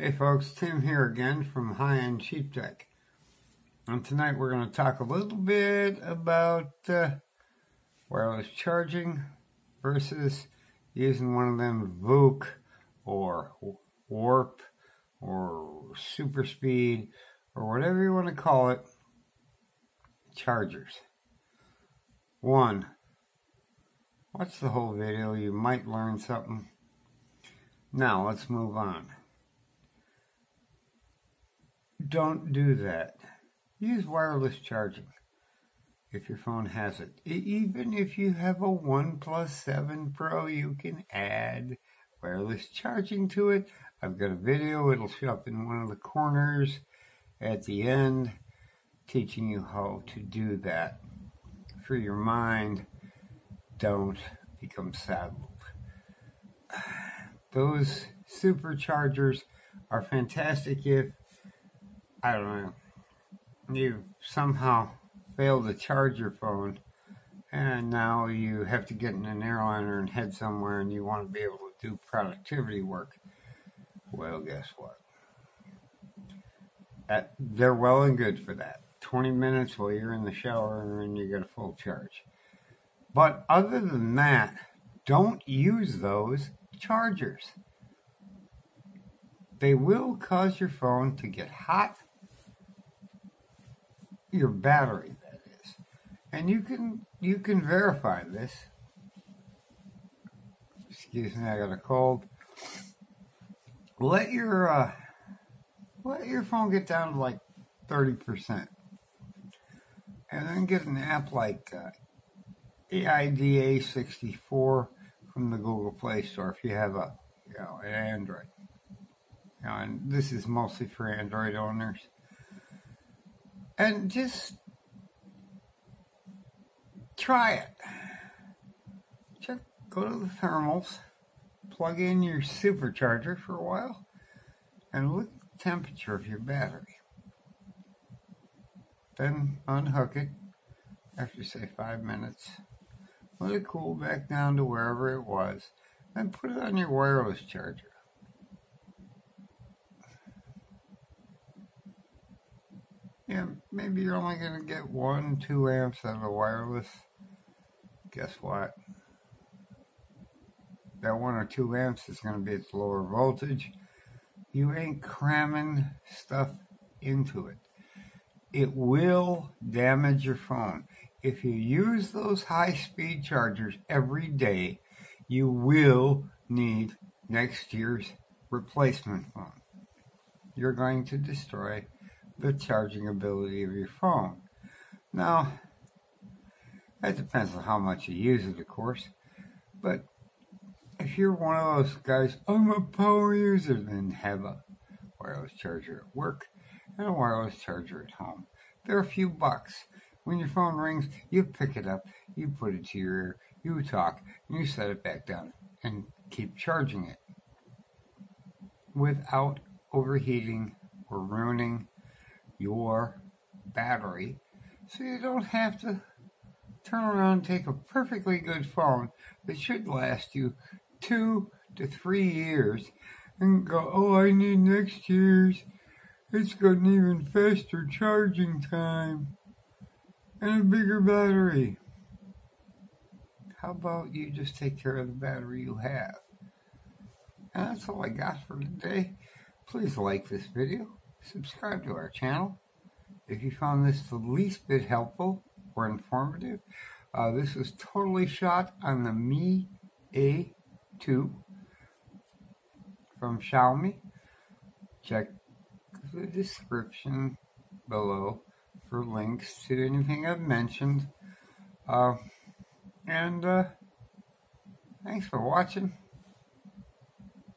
Hey folks, Tim here again from High End Cheap Tech. And tonight we're going to talk a little bit about uh, wireless charging versus using one of them VOOC or Warp or Super Speed or whatever you want to call it chargers. One, watch the whole video, you might learn something. Now let's move on. Don't do that. Use wireless charging if your phone has it. Even if you have a OnePlus 7 Pro, you can add wireless charging to it. I've got a video, it'll show up in one of the corners at the end, teaching you how to do that. For your mind, don't become saddled. Those superchargers are fantastic if I don't know, you somehow fail to charge your phone and now you have to get in an airliner and head somewhere and you want to be able to do productivity work. Well, guess what? That, they're well and good for that. 20 minutes while you're in the shower and you get a full charge. But other than that, don't use those chargers. They will cause your phone to get hot your battery that is. And you can you can verify this. Excuse me I got a cold. Let your uh, let your phone get down to like 30% and then get an app like uh, AIDA 64 from the Google Play Store if you have a you know an Android. You know, and this is mostly for Android owners and just try it. Check, go to the thermals, plug in your supercharger for a while, and look at the temperature of your battery. Then unhook it after, say, five minutes. Let it cool back down to wherever it was. Then put it on your wireless charger. Yeah, maybe you're only going to get one, two amps out of wireless. Guess what? That one or two amps is going to be at lower voltage. You ain't cramming stuff into it. It will damage your phone. If you use those high speed chargers every day, you will need next year's replacement phone. You're going to destroy the charging ability of your phone. Now, that depends on how much you use it, of course, but if you're one of those guys, I'm a power user, then have a wireless charger at work and a wireless charger at home. They're a few bucks. When your phone rings, you pick it up, you put it to your ear, you talk, and you set it back down and keep charging it without overheating or ruining your battery so you don't have to turn around and take a perfectly good phone that should last you two to three years and go, oh, I need next year's. It's got an even faster charging time and a bigger battery. How about you just take care of the battery you have? And that's all I got for today. Please like this video subscribe to our channel. If you found this the least bit helpful or informative, uh, this was totally shot on the Mi A2 from Xiaomi. Check the description below for links to anything I've mentioned. Uh, and uh, thanks for watching.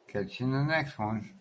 Catch you in the next one.